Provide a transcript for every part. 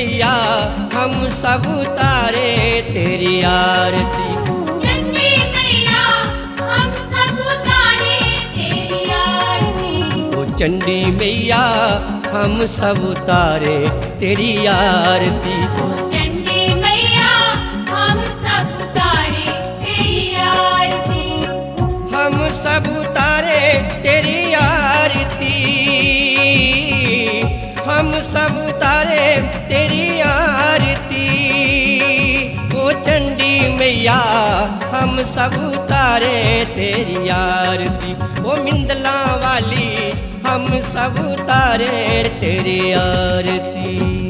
चंडी मैया हम सब तारे तेरी आरती। चंडी मैया हम सब उतारे तेरी आरती। ओ चंडी मैया हम सब तारे तेरी आरती। हम सब उतारे तेरी आरती। हम सब तारे आरती। ओ चंडी मैया, हम सब उतारे तेरी आरती। ओ मिंदला वाली, हम सब उतारे तेरी आरती।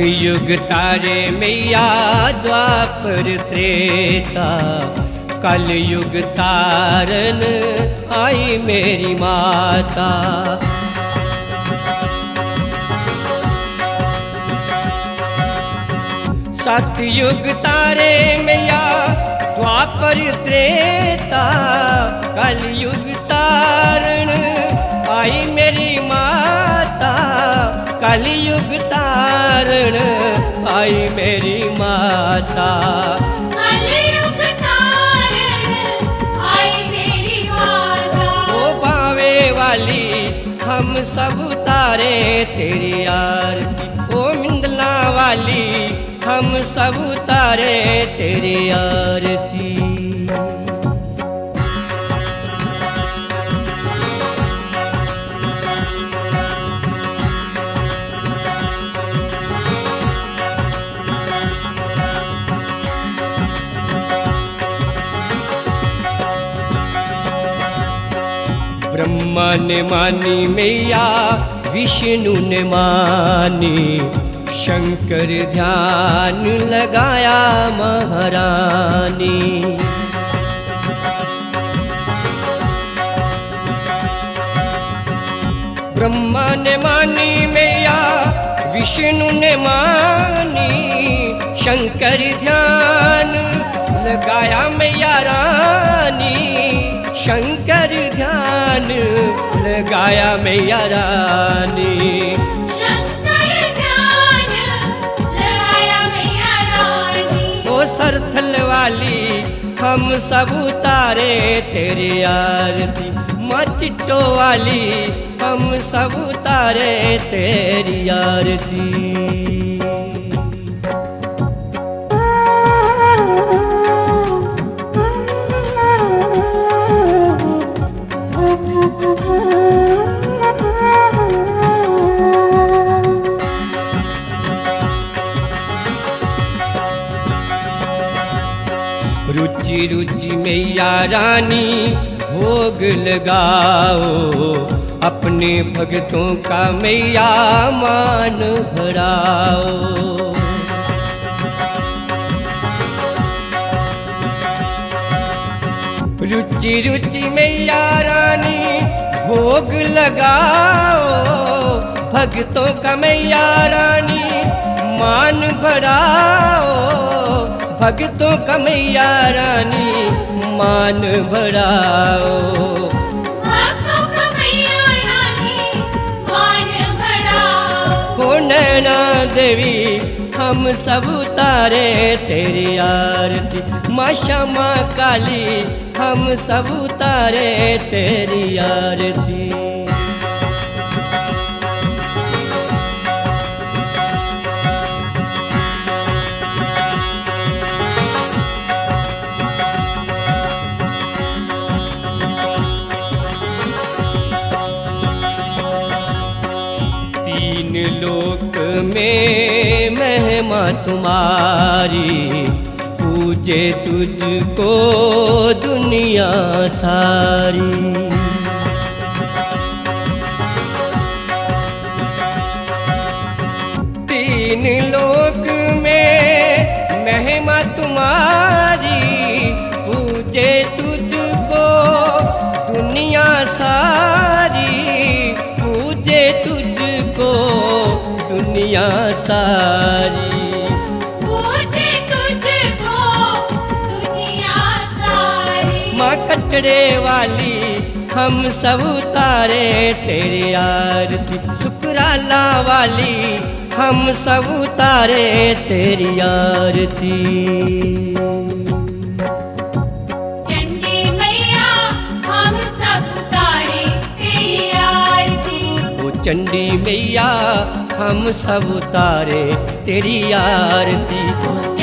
सतयुग तारे मैया द्वापर त्रेता। कलयुग तारन आई मेरी माता। सतयुग तारे मैया द्वापर त्रेता। कलयुग तारण आई मेरी माता। कलयुग तारण आई मेरी माता। कलयुग तारण आई मेरी माता। ओ बावे वाली हम सब तारे तेरी आरती। ओ मिंदला वाली हम सब तारे तेरी आरती। ब्रह्मा ने मानी मैया विष्णु ने मानी। शंकर ध्यान लगाया महारानी। ब्रह्मा ने मानी मैया विष्णु ने मानी। शंकर ध्यान लगाया मैया रानी। शंकर ध्यान लगाया मैया रानी। सरथल वाली हम सब उतारे तेरी आरती। माँ वाली हम सब उतारे तेरी आरती। मैया रानी, भोग लगाओ। अपने भक्तों का मैया मान भराओ। रुचि रुचि मैया रानी, भोग लगाओ। भक्तों का मैया रानी, मान बढ़ाओ भक्तों का मैया रानी मान बढ़ाओ। नैना देवी हम सब उतारे तेरी आरती। माँ श्यामा काली हम सब उतारे तेरी आरती। में महिमा तुम्हारी। पूजे तुझको दुनिया सारी। तीन लोक में महिमा तुम्हारी। पूजे तुझको दुनिया सारी। माँ कचड़े वाली हम सब उतारे तेरी आरती शुक्राला वाली हम सब उतारे तेरी आरती चंडी मैया हम सब उतारे तेरी आरती।